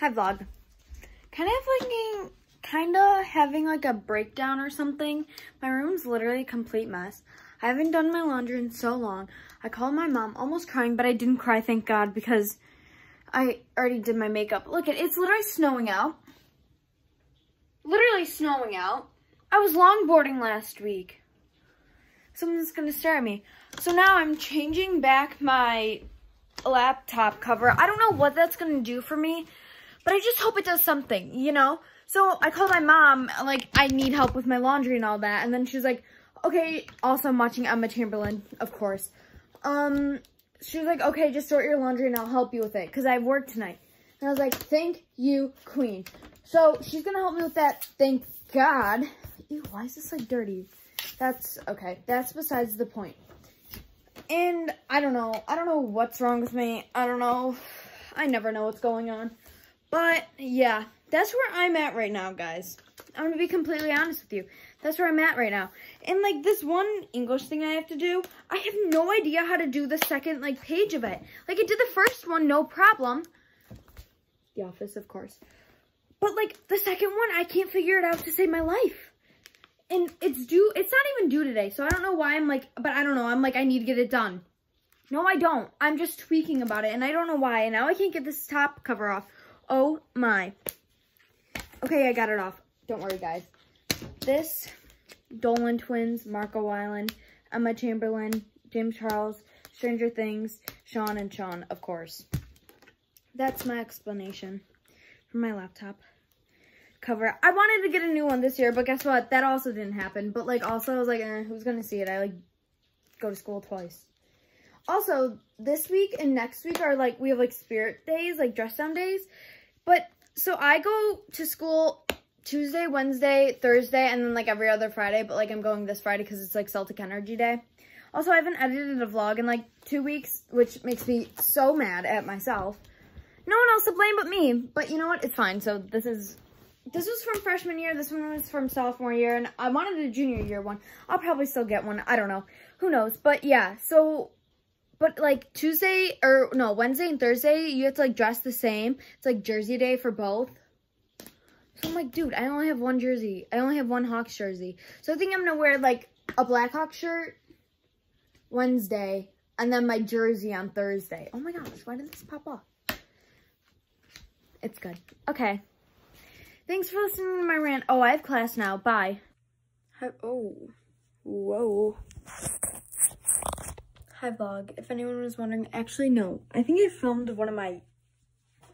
Hi vlog. Kind of like kind of having like a breakdown or something. My room's literally a complete mess. I haven't done my laundry in so long. I called my mom, almost crying, but I didn't cry, thank God, because I already did my makeup. Look, at it's literally snowing out. Literally snowing out. I was longboarding last week. Someone's gonna stare at me. So now I'm changing back my laptop cover. I don't know what that's gonna do for me, but I just hope it does something, you know? So I called my mom, like, I need help with my laundry and all that. And then she's like, okay, also I'm watching Emma Chamberlain, of course. Um, she was like, okay, just sort your laundry and I'll help you with it because I have work tonight. And I was like, thank you, queen. So she's going to help me with that, thank God. Ew, why is this like dirty? That's, okay, that's besides the point. And I don't know. I don't know what's wrong with me. I don't know. I never know what's going on. But yeah, that's where I'm at right now, guys. I'm gonna be completely honest with you. That's where I'm at right now. And like this one English thing I have to do, I have no idea how to do the second like page of it. Like I did the first one, no problem. The Office, of course. But like the second one, I can't figure it out to save my life. And it's due, it's not even due today. So I don't know why I'm like, but I don't know. I'm like, I need to get it done. No, I don't. I'm just tweaking about it and I don't know why. And now I can't get this top cover off. Oh my. Okay, I got it off. Don't worry, guys. This, Dolan Twins, Marco Weiland, Emma Chamberlain, James Charles, Stranger Things, Sean and Sean, of course. That's my explanation for my laptop cover. I wanted to get a new one this year, but guess what? That also didn't happen. But, like, also, I was like, eh, who's going to see it? I, like, go to school twice. Also, this week and next week are, like, we have, like, spirit days, like, dress down days. But, so I go to school Tuesday, Wednesday, Thursday, and then, like, every other Friday. But, like, I'm going this Friday because it's, like, Celtic Energy Day. Also, I haven't edited a vlog in, like, two weeks, which makes me so mad at myself. No one else to blame but me. But you know what? It's fine. So, this is this was from freshman year. This one was from sophomore year. And I wanted a junior year one. I'll probably still get one. I don't know. Who knows? But yeah, so, but like Tuesday or no, Wednesday and Thursday, you have to like dress the same. It's like jersey day for both. So I'm like, dude, I only have one jersey. I only have one Hawks jersey. So I think I'm to wear like a Blackhawk shirt Wednesday and then my jersey on Thursday. Oh my gosh, why did this pop off? It's good. Okay. Thanks for listening to my rant. Oh, I have class now. Bye. Hi oh. Whoa. Hi, vlog. If anyone was wondering, actually, no. I think I filmed one of my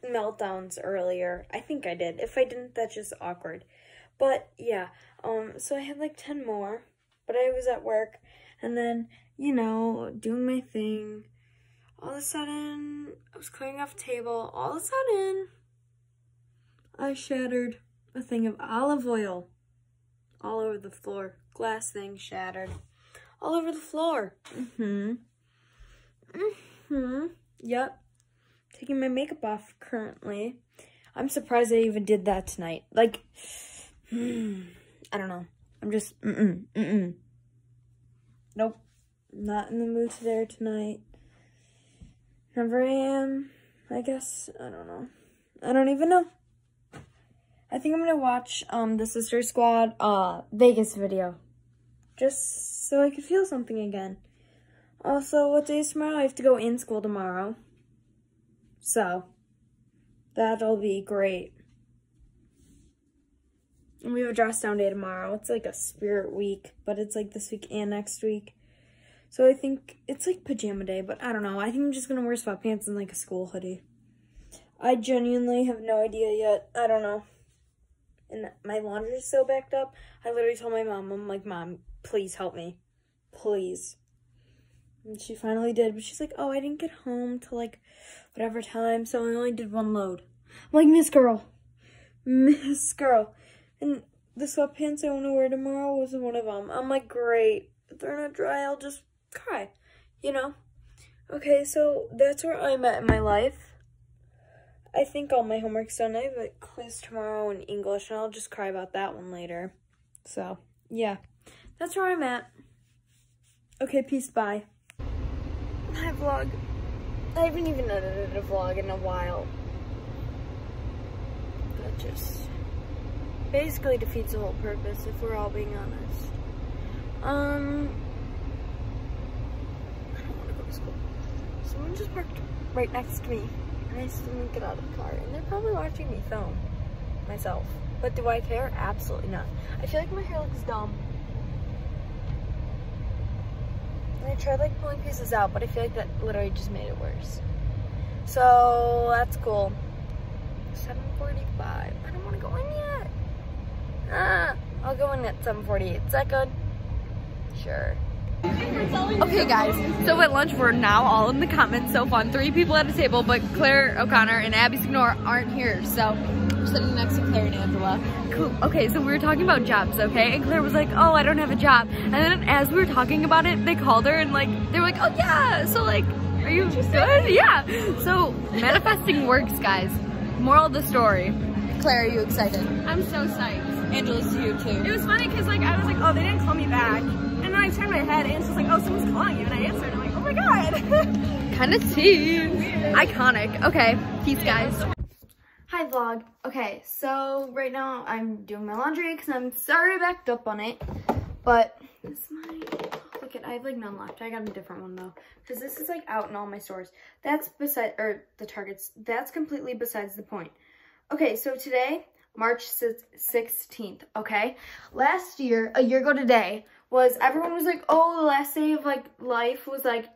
meltdowns earlier. I think I did. If I didn't, that's just awkward. But, yeah. Um, so I had like 10 more. But I was at work. And then, you know, doing my thing. All of a sudden, I was clearing off the table. All of a sudden, I shattered a thing of olive oil all over the floor. Glass thing shattered all over the floor. Mm-hmm. Mm-hmm. Yep. Taking my makeup off currently. I'm surprised I even did that tonight. Like, I don't know. I'm just, mm-mm, mm-mm. Nope. Not in the mood or tonight. Never am. I guess. I don't know. I don't even know. I think I'm gonna watch um the Sister Squad uh Vegas video. Just so I could feel something again. Also, what day is tomorrow? I have to go in school tomorrow. So, that'll be great. And we have a dress down day tomorrow. It's like a spirit week, but it's like this week and next week. So I think it's like pajama day, but I don't know. I think I'm just gonna wear sweatpants and like a school hoodie. I genuinely have no idea yet. I don't know and my laundry is so backed up. I literally told my mom, I'm like, Mom, please help me. Please. And she finally did, but she's like, oh, I didn't get home till like whatever time, so I only did one load. I'm like, Miss Girl. Miss Girl. And the sweatpants I want to wear tomorrow was one of them. I'm like, great. If they're not dry, I'll just cry. You know? Okay, so that's where I'm at in my life. I think all my homework's done. I have a quiz tomorrow in English, and I'll just cry about that one later. So, yeah. That's where I'm at. Okay, peace, bye. Hi, vlog. I haven't even edited a vlog in a while. That just basically defeats the whole purpose if we're all being honest. Um, I don't want to go to school. Someone just parked right next to me and I still didn't get out of the car and they're probably watching me film myself. But do I care? Absolutely not. I feel like my hair looks dumb. And I tried like pulling pieces out, but I feel like that literally just made it worse. So that's cool. 745. I don't want to go in yet. Ah, I'll go in at 748. Is that good? Sure. Okay guys, so at lunch we're now all in the comments, so fun. Three people at a table, but Claire O'Connor and Abby Signor aren't here, so sitting next to Claire and Angela. Cool. Okay, so we were talking about jobs, okay? And Claire was like, oh, I don't have a job. And then as we were talking about it, they called her and like, they were like, oh yeah, so like, are you good? Yeah. So manifesting works, guys. Moral of the story. Claire, are you excited? I'm so psyched. Angela's you too. It was funny because like I was like, oh, they didn't call me back. And then I turned my head and it's just like, oh, someone's calling you. And I answered. I'm like, oh my God. kind of tea. Iconic. Okay, peace guys. Vlog. Okay, so right now I'm doing my laundry because I'm sorry I backed up on it. But this is my, look at, I have like none left. I got a different one though. Because this is like out in all my stores. That's beside, or the Targets, that's completely besides the point. Okay, so today, March 16th, okay? Last year, a year ago today, was everyone was like, oh, the last day of like life was like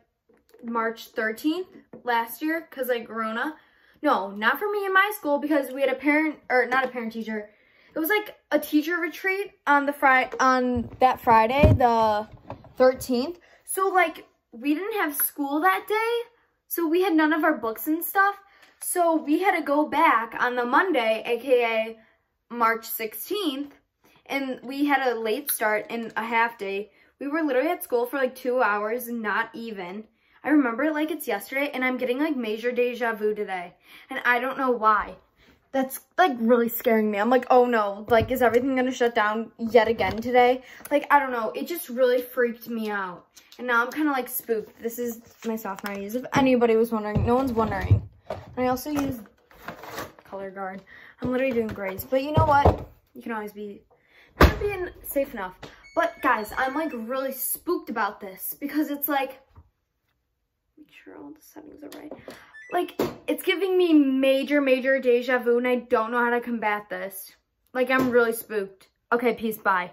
March 13th last year because like Corona. No, not for me in my school because we had a parent or not a parent teacher. It was like a teacher retreat on the Friday on that Friday, the 13th. So like we didn't have school that day. So we had none of our books and stuff. So we had to go back on the Monday, aka March 16th, and we had a late start and a half day. We were literally at school for like two hours, not even. I remember it like it's yesterday, and I'm getting like major deja vu today, and I don't know why. That's like really scaring me. I'm like, oh no, like is everything gonna shut down yet again today? Like, I don't know. It just really freaked me out. And now I'm kind of like spooked. This is my sophomore I use. If anybody was wondering, no one's wondering. And I also use color guard. I'm literally doing grays. But you know what? You can always be being safe enough. But guys, I'm like really spooked about this because it's like, sure all the settings are right. Like, it's giving me major, major deja vu and I don't know how to combat this. Like, I'm really spooked. Okay, peace, bye.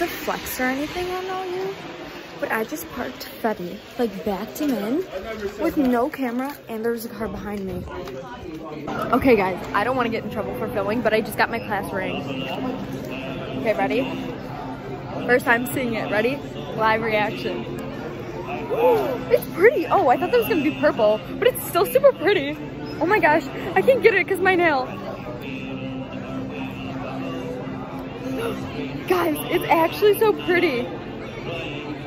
To flex or anything on all you, but I just parked Fetty, like backed him in with no camera and there was a car behind me. Okay guys, I don't want to get in trouble for filming, but I just got my class ring. Okay, ready? First time seeing it, ready? Live reaction. it's pretty. Oh, I thought that was gonna be purple, but it's still super pretty. Oh my gosh, I can't get it because my nail. Guys, it's actually so pretty.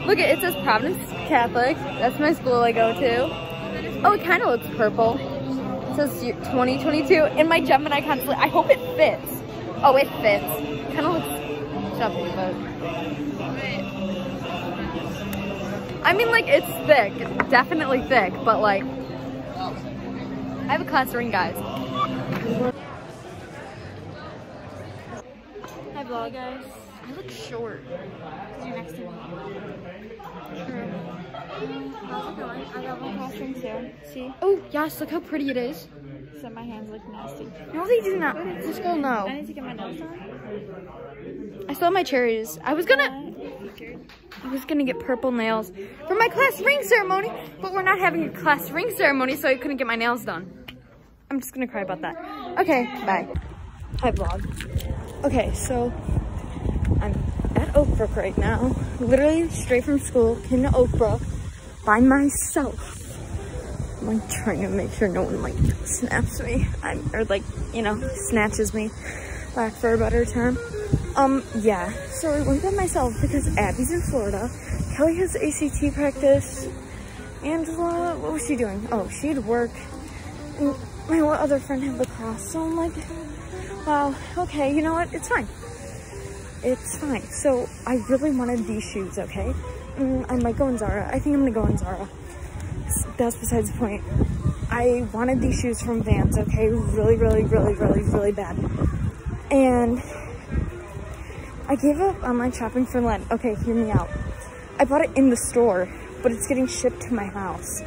Look, it says Providence Catholic. That's my school I go to. Oh, it kind of looks purple. It says 2022. And my Gemini constellation, I hope it fits. Oh, it fits. Kind of looks chubby, but... I mean, like, it's thick. definitely thick, but, like... I have a class ring, guys. Hi, vlog, guys. I look short. Because you're next to me. True. How's it going? I got my costume too. See? Oh, yes, look how pretty it is. that my hands look nasty. No, they do not. This girl, no. I need to get my nails done. I still have my cherries. I was gonna, I was gonna get purple nails for my class ring ceremony, but we're not having a class ring ceremony, so I couldn't get my nails done. I'm just gonna cry about that. Okay, bye. Hi, vlog. Okay, so I'm at Oakbrook right now. Literally straight from school, came to Oakbrook by myself. I'm like trying to make sure no one like snaps me. I'm, or like, you know, snatches me, lack for a better term. Um, yeah, so I went by myself because Abby's in Florida. Kelly has ACT practice. Angela, what was she doing? Oh, she had work. And my other friend had lacrosse. So I'm like, wow, okay, you know what? It's fine. It's fine. So I really wanted these shoes, okay? Mm, I might go in Zara. I think I'm gonna go in Zara. That's besides the point. I wanted these shoes from Vans, okay? Really, really, really, really, really bad. And I gave up online shopping for Lent. Okay, hear me out. I bought it in the store, but it's getting shipped to my house.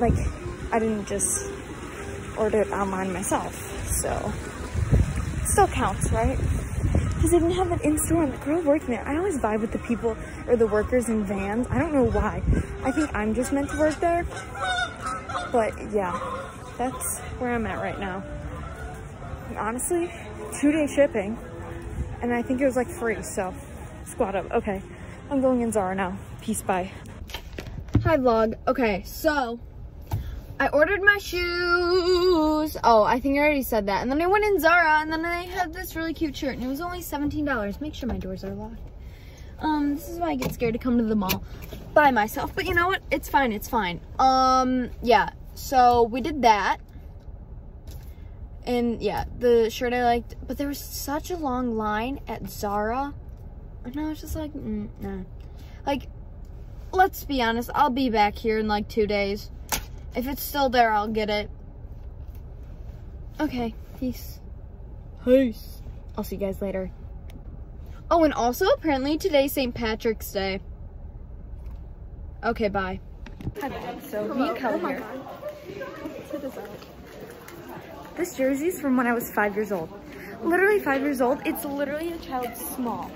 Like, I didn't just order it online myself, so still counts, right? Because they didn't have it in store and the girl working there. I always vibe with the people or the workers in Vans. I don't know why. I think I'm just meant to work there. But yeah, that's where I'm at right now. And honestly, two day shipping. And I think it was like free, so squat up. Okay, I'm going in Zara now. Peace, bye. Hi vlog. Okay, so I ordered my shoes. Oh, I think I already said that. And then I went in Zara and then I had this really cute shirt and it was only $17. Make sure my doors are locked. Um, this is why I get scared to come to the mall by myself. But you know what? It's fine. It's fine. Um, yeah. So we did that. And yeah, the shirt I liked, but there was such a long line at Zara. And I was just like, mm, nah. Like, let's be honest, I'll be back here in like two days. If it's still there, I'll get it. Okay, peace. Peace. I'll see you guys later. Oh, and also apparently today's St. Patrick's Day. Okay, bye. So me and Kelly here. Check this out. This jersey's from when I was five years old. Literally five years old. It's literally a child's small.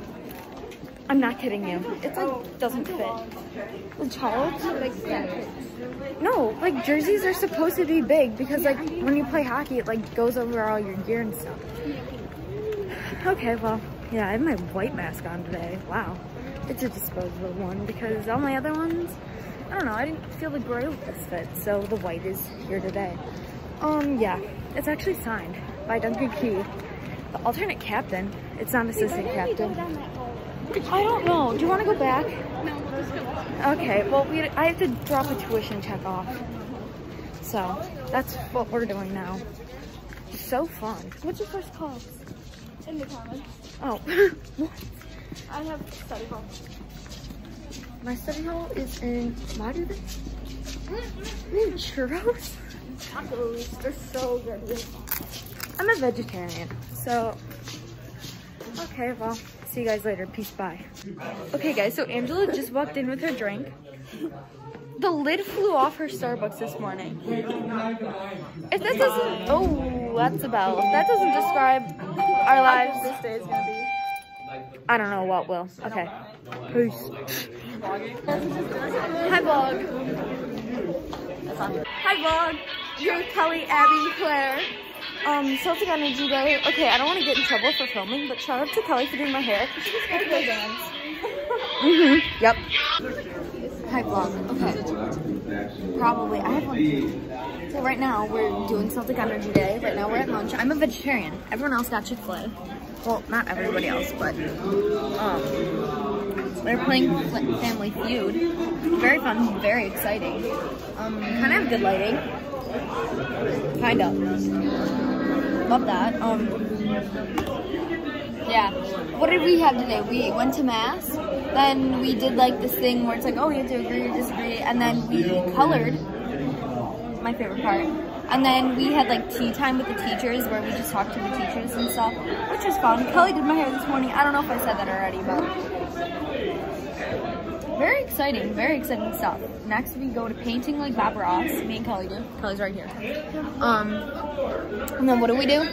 I'm not kidding you. It's like, doesn't fit. The child? Like. No, like jerseys are supposed to be big because like when you play hockey, it like goes over all your gear and stuff. Okay, well, yeah, I have my white mask on today. Wow. It's a disposable one because all my other ones, I don't know, I didn't feel the gray with this fit, so the white is here today. Um, yeah, it's actually signed by Duncan Keith, the alternate captain. It's not assistant captain. I don't know. Do you want to go back? No, just go. Okay, well, we, I have to drop a tuition check off. So, that's what we're doing now. So fun. What's your first class? In the comments. Oh, I have study hall. my study hall is in Madrid. Mm, churros? Tacos. They're so good. I'm a vegetarian, so okay, well, see you guys later. Peace, bye. Okay, guys, so Angela just walked in with her drink. The lid flew off her Starbucks this morning. If that doesn't, oh, that's a bell. If that doesn't describe our lives, This day is gonna be. I don't know what will. Okay. Peace. Hi, vlog. Hi vlog. You're Kelly, Abby, Claire. Um, Celtic Energy Day. Okay, I don't want to get in trouble for filming, but shout out to Kelly for doing my hair. Had to go dance. Mm-hmm. Yep. Hi, vlog. Okay. Probably. I have one. So right now we're doing Celtic Energy Day. Right now we're at lunch. I'm a vegetarian. Everyone else got Chick-fil-A. Well, not everybody else, but um, we're playing Family Feud. Very fun. Very exciting. Um, kind of have good lighting. Kind of. Love that. Um, yeah. What did we have today? We went to mass. Then we did like this thing where it's like, oh, you have to agree or disagree. And then we colored. My favorite part. And then we had like tea time with the teachers where we just talked to the teachers and stuff, which was fun. Kelly did my hair this morning. I don't know if I said that already, but very exciting, very exciting stuff. Next, we go to painting like Ross. Me and Kelly do. Kelly's right here. Um, and then what do we do?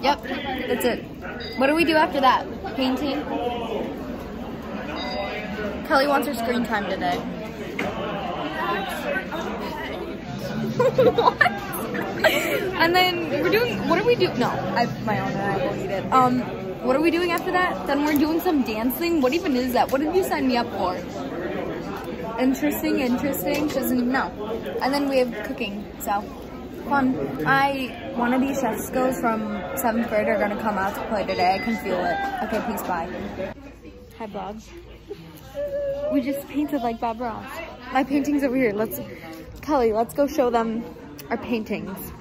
Yep, that's it. What do we do after that? Painting. Kelly wants her screen time today. what? and then we're doing. What do we do? No, I my own. I eat it. Um, what are we doing after that? Then we're doing some dancing. What even is that? What did you sign me up for? Interesting, interesting. She doesn't even know. And then we have cooking. So fun. I one of these chef skills from seventh grade are gonna come out to play today. I can feel it. Okay, peace. Bye. Hi, Bob. We just painted like Bob Ross. My painting's over here. Let's, Kelly, let's go show them our paintings.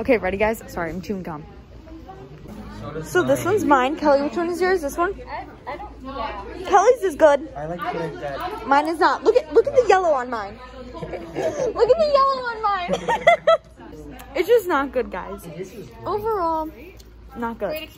Okay, ready, guys? Sorry, I'm chewing gum. So this one's mine. Kelly, which one is yours? This one? Kelly's is good. I like putting that. Mine is not. Look at look at the yellow on mine. look at the yellow on mine. it's just not good, guys. Overall, not good.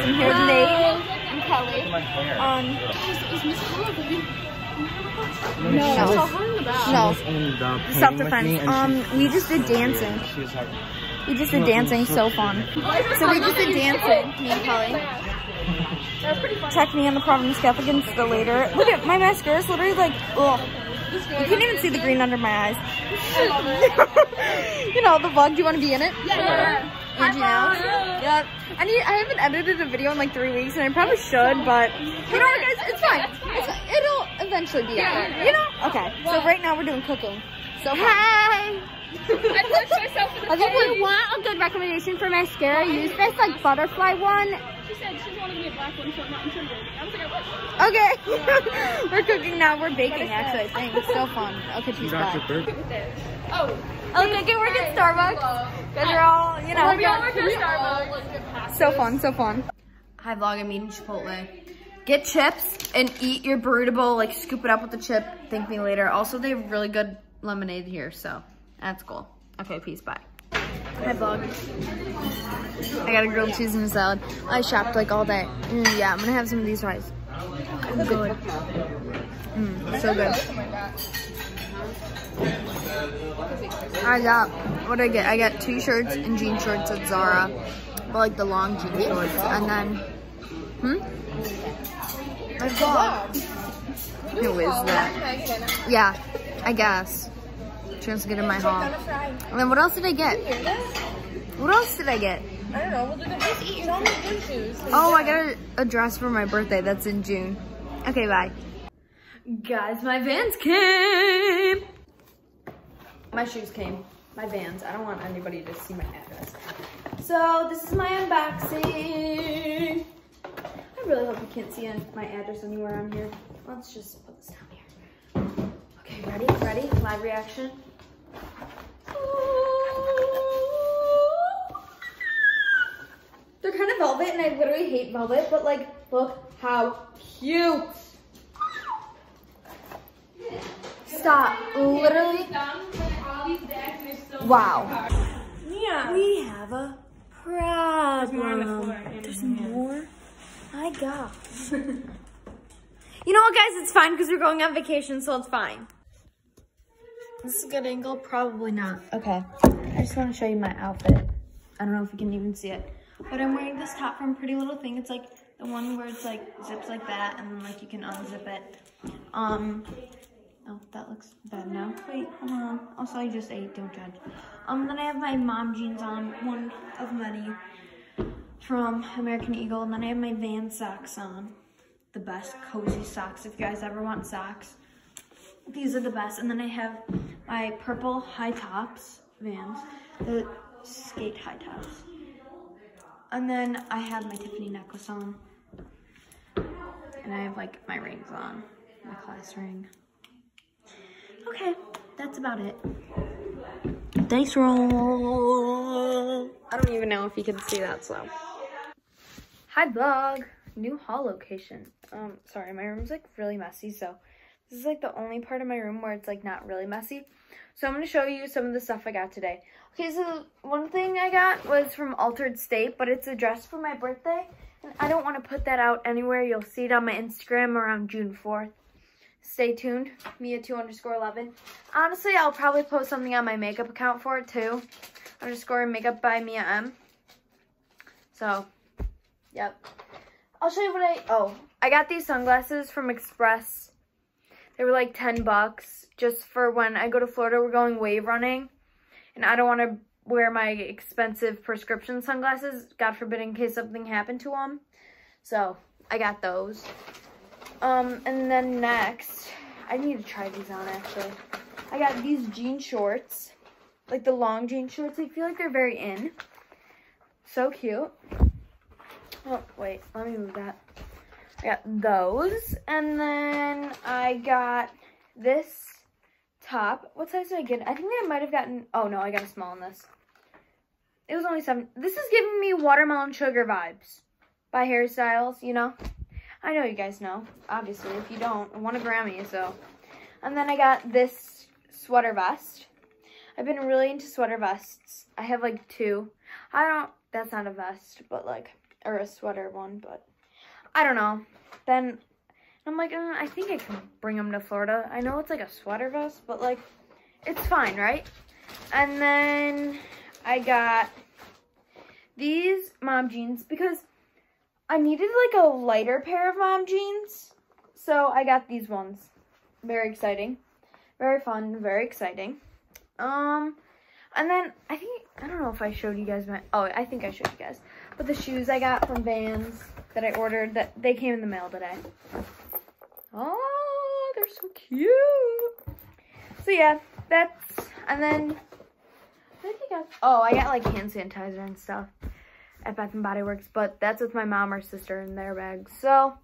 I'm here with Nate and Kelly. My hair. Um, no, no, no. self-defense. Um, we just did dancing. She was like, We just did dancing, so fun. So we just did dancing, me and Kelly. Check me on the Providence Catholic Insta later. Look at my mascara is literally like, ugh. You can't even see the green under my eyes. you know, the vlog, do you want to be in it? Yeah. Angie knows. Yep. I need, I haven't edited a video in like three weeks and I probably should, but you know what guys, it's fine. It's, it'll eventually be out there, you know? Okay, so right now we're doing cooking. So Hi! I think we want a good recommendation for mascara. Use this like butterfly one. She said she wanted me a black one, so I'm not intimidated. I was like, I wish. Okay. we're cooking now. We're baking actually, I think. It's so fun. Okay, she's Dr. bye. Bird. Oh, Oh, good, good work at Starbucks. Guys are all, you know. we all work at Starbucks. So fun, so fun. Hi vlog, I'm eating Chipotle. Get chips and eat your burrito bowl, like scoop it up with the chip. Thank me later. Also, they have really good lemonade here, so that's cool. Okay, peace, bye. Hi vlog. I got a grilled cheese and a salad. I shopped like all day. Mm, yeah, I'm gonna have some of these fries. Good. Mm, so good. I got, what did I get? I got two shirts and jean shorts at Zara. But like the long jean shorts. And then, hmm? I got, who is that? Yeah, I guess. Chance to get in my haul. And then what else did I get? What else did I get? I don't know. We'll do the just eat. Show me your shoes. Oh, I got a, a dress for my birthday. That's in June. Okay, bye. Guys, my Vans came. My shoes came. My Vans. I don't want anybody to see my address. So this is my unboxing. I really hope you can't see my address anywhere on here. Let's just put this down here. Okay, ready? Ready? Live reaction. They're kind of velvet, and I literally hate velvet, but like, look how cute. Stop. Literally. Wow. Yeah. We have a problem. more on the floor. There's more? My gosh. you know what, guys? It's fine because we're going on vacation, so it's fine. This is a good angle? Probably not. Okay. I just want to show you my outfit. I don't know if you can even see it. But I'm wearing this top from Pretty Little Thing. It's like the one where it's like zips like that and then like you can unzip it. Um, oh, that looks bad now. Wait, hold on. Also, I just ate, don't judge. Um, then I have my mom jeans on, one of many from American Eagle. And then I have my Van socks on. The best cozy socks if you guys ever want socks. These are the best. And then I have my purple high tops Vans, the skate high tops. And then I have my Tiffany necklace on. And I have like my rings on, my class ring. Okay, that's about it. Dice roll. I don't even know if you can see that slow. Hi vlog, new haul location. Um, sorry, my room's like really messy, so this is like the only part of my room where it's like not really messy. So I'm gonna show you some of the stuff I got today. Okay, so one thing I got was from Altered State, but it's a dress for my birthday. And I don't want to put that out anywhere. You'll see it on my Instagram around June 4th. Stay tuned, Mia2 underscore 11. Honestly, I'll probably post something on my makeup account for it too. Underscore makeup by Mia M. So, yep. I'll show you what I, oh, I got these sunglasses from Express. They were like 10 bucks just for when I go to Florida. We're going wave running. And I don't want to wear my expensive prescription sunglasses, God forbid, in case something happened to them. So, I got those. Um, and then next, I need to try these on, actually. I got these jean shorts, like the long jean shorts. I feel like they're very in. So cute. Oh, wait, let me move that. I got those, and then I got this top. What size did I get? I think I might have gotten, oh no, I got a small in this. It was only seven. This is giving me watermelon sugar vibes by Harry Styles, you know? I know you guys know, obviously. If you don't, I won a Grammy, so. And then I got this sweater vest. I've been really into sweater vests. I have like two. I don't, that's not a vest, but like, or a sweater one, but I don't know. Then I'm like, uh, I think I can bring them to Florida. I know it's like a sweater vest, but like, it's fine, right? And then I got these mom jeans because I needed like a lighter pair of mom jeans. So I got these ones. Very exciting. Very fun, very exciting. Um, and then I think, I don't know if I showed you guys my, oh, I think I showed you guys. But the shoes I got from Vans that I ordered, that they came in the mail today. Oh, they're so cute. So yeah, that's, and then, did you guys, oh, I got like hand sanitizer and stuff at Bath and Body Works, but that's with my mom or sister in their bags. So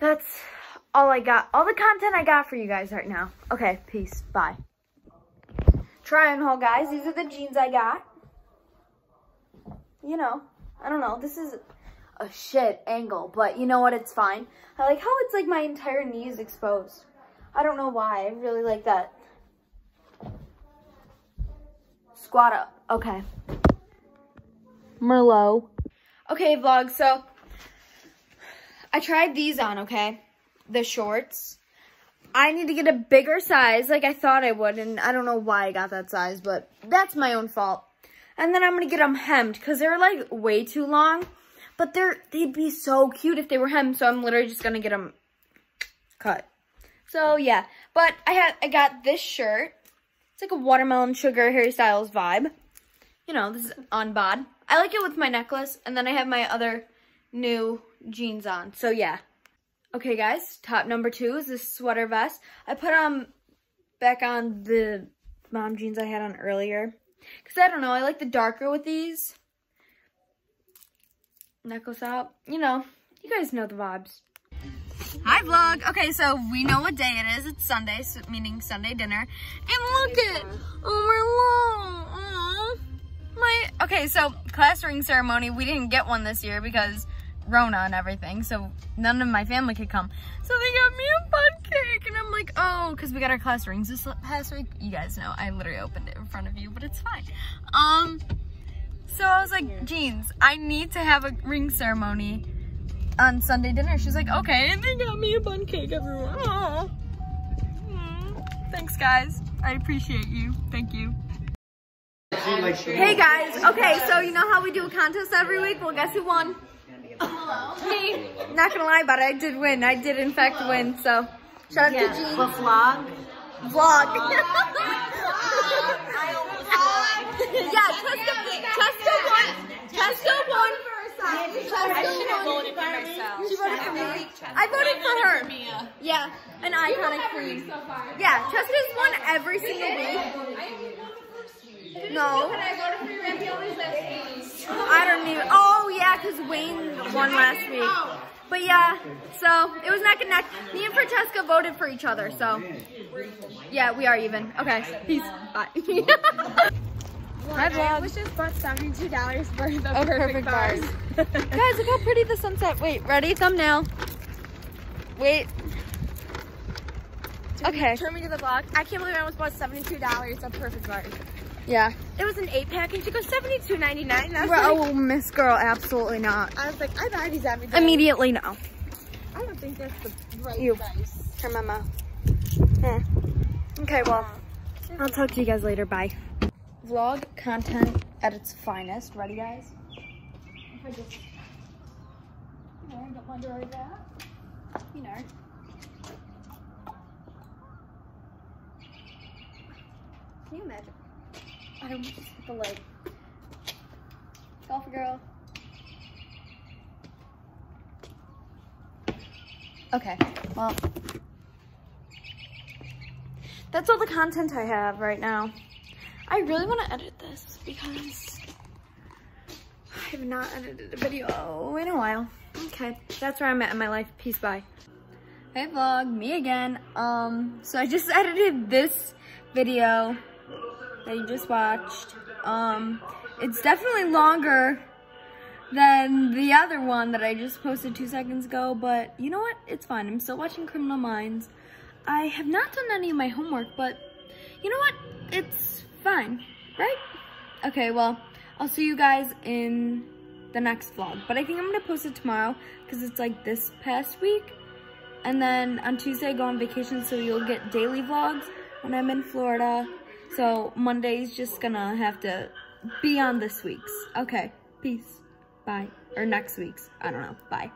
that's all I got. All the content I got for you guys right now. Okay, peace. Bye. Try on haul, guys. These are the jeans I got. You know, I don't know. This is a shit angle, but you know what? It's fine. I like how it's like my entire knee is exposed. I don't know why. I really like that. Squat up. Okay. Merlot. Okay, vlog, so I tried these on, okay? The shorts. I need to get a bigger size like I thought I would, and I don't know why I got that size, but that's my own fault. And then I'm going to get them hemmed because they're like way too long, but they're they'd be so cute if they were hemmed, so I'm literally just going to get them cut. So, yeah, but I had I got this shirt. It's like a watermelon sugar Harry Styles vibe. You know, this is on bod. I like it with my necklace, and then I have my other new jeans on. So, yeah. Okay, guys, top number two is this sweater vest. I put on back on the mom jeans I had on earlier. Because, I don't know, I like the darker with these. Necklace out. You know, you guys know the vibes. Hi, vlog. Okay, so we know what day it is. It's Sunday, so, meaning Sunday dinner. And look at, oh, my long. Okay, so class ring ceremony, we didn't get one this year because Rona and everything, so none of my family could come. So they got me a bun cake, and I'm like, oh, because we got our class rings this past week. You guys know, I literally opened it in front of you, but it's fine. Um, so I was like, Jeans, I need to have a ring ceremony on Sunday dinner. She's like, okay, and they got me a bun cake, everyone. Oh. Thanks, guys. I appreciate you. Thank you. Hey guys, okay, so you know how we do a contest every week? Well, guess who won? Me. Not gonna lie about it, I did win. I did in fact win, so shout out to Jean. The vlog. Vlog. yeah, Cheska, Cheska won. Cheska won. Cheska won. She voted for me. I voted for her. Yeah, an iconic queen. Yeah, Cheska's won every single week. No. I don't even. Oh yeah, because Wayne won last week. Oh. But yeah, so it was neck and neck. Me and Francesca voted for each other, so yeah, we are even. Okay, peace. Bye. My vlog. was just bought seventy-two dollars worth of Oh, perfect bars. Guys, look how pretty the sunset. Wait, ready? Thumbnail. Wait. Okay. Turn me to the vlog. I can't believe I almost bought seventy-two dollars of perfect bars. Yeah. It was an eight pack and she goes seventy-two ninety-nine. I was Well, like, oh, Miss Girl, absolutely not. I was like, I buy these every day. Immediately no. I don't think that's the right You. price. Her mama. Eh. Okay, well, I'll talk to you guys later. Bye. Vlog content at its finest. Ready, guys? If I just, you know, get my door like that. You know. Can you imagine? I almost hit the leg. Golfer girl. Okay, well, that's all the content I have right now. I really want to edit this because I have not edited a video in a while. Okay, that's where I'm at in my life. Peace, bye. Hey vlog, me again. Um, so I just edited this video that you just watched. Um, it's definitely longer than the other one that I just posted two seconds ago, but you know what? It's fine. I'm still watching Criminal Minds. I have not done any of my homework, but you know what? It's fine, right? Okay, well, I'll see you guys in the next vlog, but I think I'm gonna post it tomorrow because it's like this past week. And then on Tuesday, I go on vacation, so you'll get daily vlogs when I'm in Florida. So Monday's just gonna have to be on this week's. Okay, peace. Bye. Or next week's. I don't know. Bye.